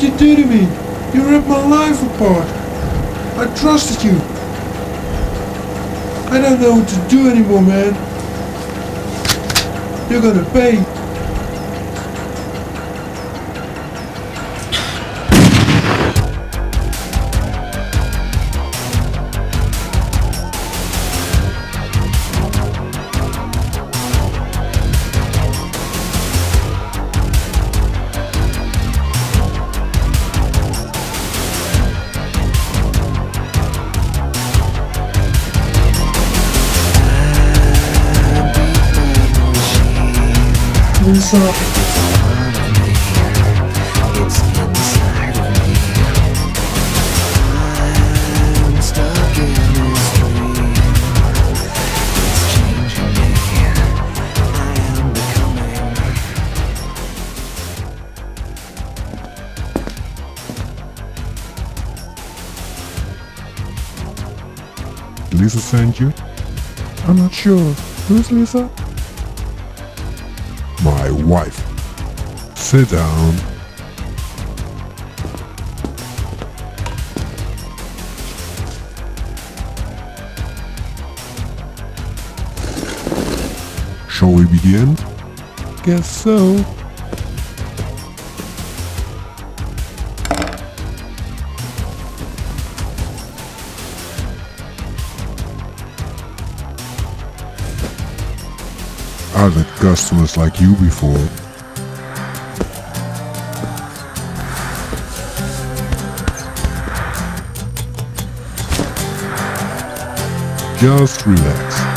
cheated me. You ripped my life apart. I trusted you. I don't know what to do anymore, man. You're gonna pay. Lisa sent you? I'm not sure. Who's Lisa? My wife. Sit down. Shall we begin? Guess so. Had customers like you before. Just relax.